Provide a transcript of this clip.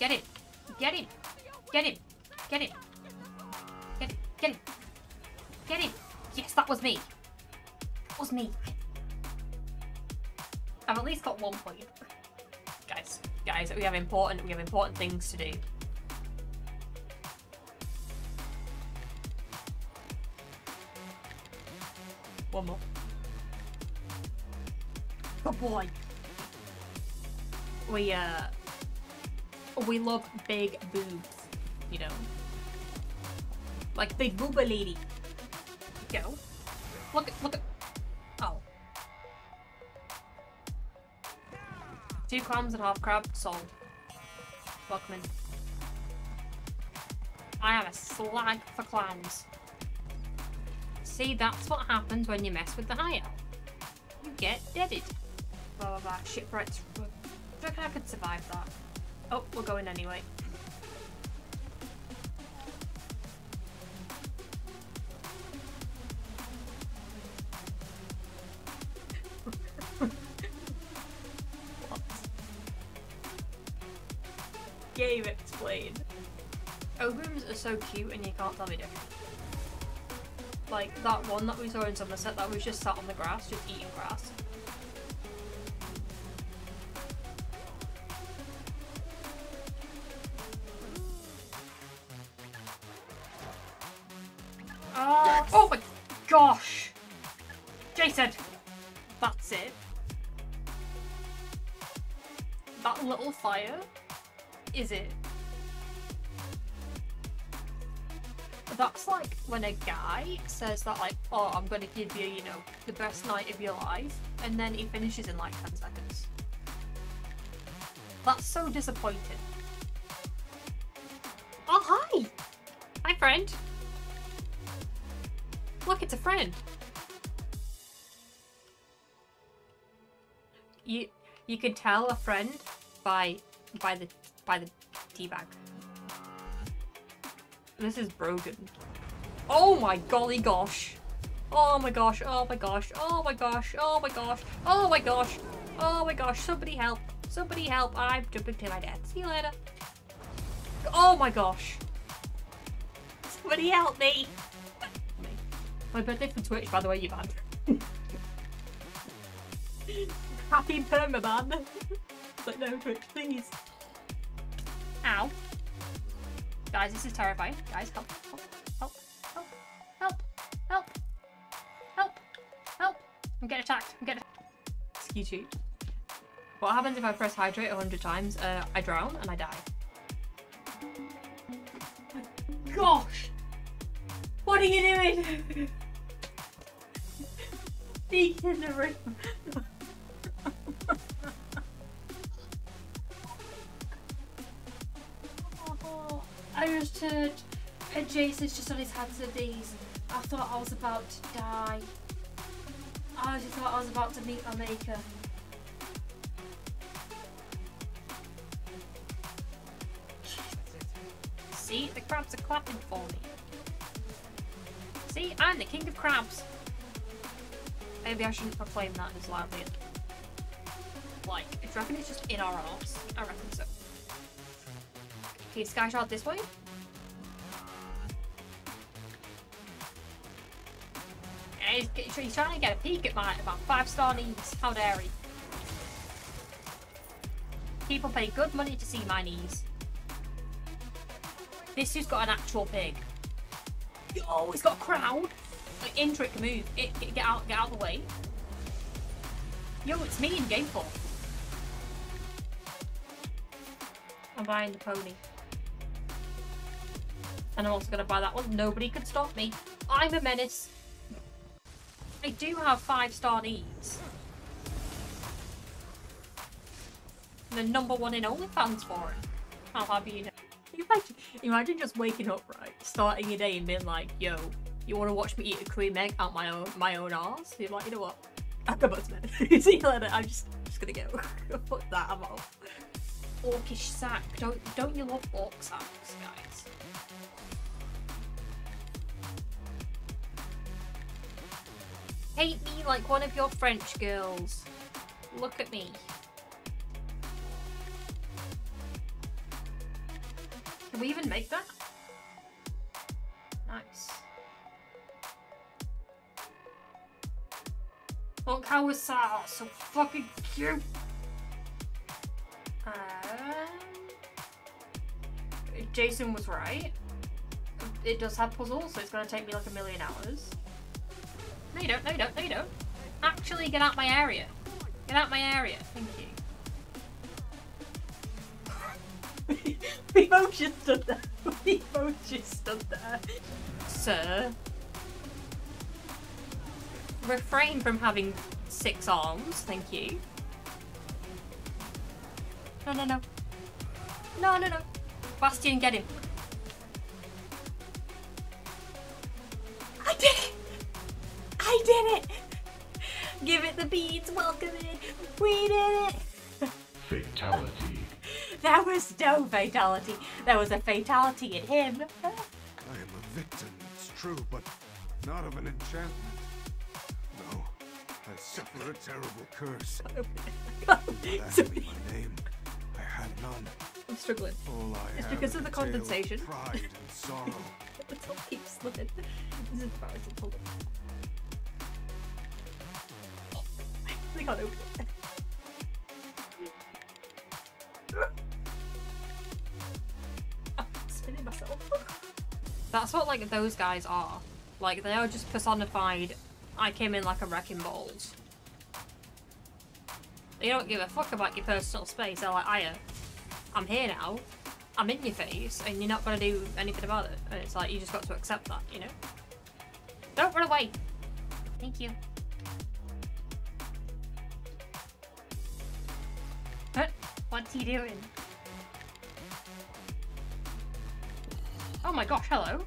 Get him. Get him. Get him. Get him. Get him. Get him. Get him. Yes, that was me. That was me. I've at least got one point. Guys, guys, we have important we have important things to do. One more. Good boy. We uh we love big boobs, you know. Like big booba lady. Go. Look at look at Oh. Two clams and half crab, sold. Welcome in. I am a slag for clams. See, that's what happens when you mess with the high elf. You get deaded. Blah blah blah. Shipwrecks. You reckon I could survive that? Oh, we're going anyway. Game explained. Ogrims are so cute and you can't tell me different. Like that one that we saw in Summerset that was just sat on the grass, just eating grass. Gosh! Jason! That's it. That little fire is it. That's like when a guy says that like, oh, I'm gonna give you, you know, the best night of your life, and then he finishes in like 10 seconds. That's so disappointing. Oh, hi! Hi, friend. Look, it's a friend. You you can tell a friend by by the by the tea bag. This is broken. Oh my golly gosh. Oh my gosh, oh my gosh, oh my gosh, oh my gosh, oh my gosh, oh my gosh, somebody help, somebody help, I'm jumping to my death. See you later. Oh my gosh. Somebody help me. My birthday from Twitch, by the way, you banned. Happy permaban. but no Twitch, please. Ow. Guys, this is terrifying. Guys, help, help, help, help, help, help, help, help. I'm getting attacked. I'm getting Excuse you. What happens if I press hydrate a hundred times? Uh, I drown and I die. Gosh! What are you doing? Sneak in the room. Oh, I just heard uh, Jason's just on his hands and knees. I thought I was about to die. I just thought I was about to meet my maker. See, the crabs are clapping for me. See, I'm the king of crabs. Maybe I shouldn't proclaim that as loudly. Like, if you it's just in our arms? I reckon so. Okay, skyshard this way. He's, he's trying to get a peek at my, my five star knees. How dare he? People pay good money to see my knees. This has got an actual pig. Oh, it's got a crowd. Like, intric move. It, it, get out, get out of the way. Yo, it's me in game four. I'm buying the pony. And I'm also gonna buy that one. Nobody can stop me. I'm a menace. I do have five star needs. The number one in OnlyFans for it. How happy you know. Imagine, imagine just waking up, right? Starting your day and being like, yo, you want to watch me eat a cream egg out my own my own arse? You're like, you know what? I'm about to bed. See you later. I'm just just gonna go. Fuck that. I'm off. Orcish sack. Don't don't you love orc sacks, guys? Hate me like one of your French girls. Look at me. We even make that? Nice. Look how we're sat. So fucking cute. Um, Jason was right. It does have puzzles, so it's going to take me like a million hours. No, you don't. No, you don't. No, you don't. Actually, get out my area. Get out my area. Thank you. we both just stood there. We both just stood there. Sir. Refrain from having six arms, thank you. No, no, no. No, no, no. Bastian, get him. I did it! I did it! Give it the beads, welcome it. We did it! Fatality. There was no fatality. There was a fatality in him. I am a victim, it's true, but not of an enchantment. No, I suffer a terrible curse. That having my name, I had none. I'm struggling. All I It's because of the a tale condensation. pride and sorrow. It's all keeps slipping. This is embarrassing. Hold on. I can't open it. That's what like those guys are. Like they are just personified. I came in like a wrecking balls. They don't give a fuck about your personal space. They're like, Aya, I'm here now. I'm in your face, and you're not gonna do anything about it. And it's like you just got to accept that, you know. Don't run away. Thank you. What? What's he doing? Oh my gosh, hello.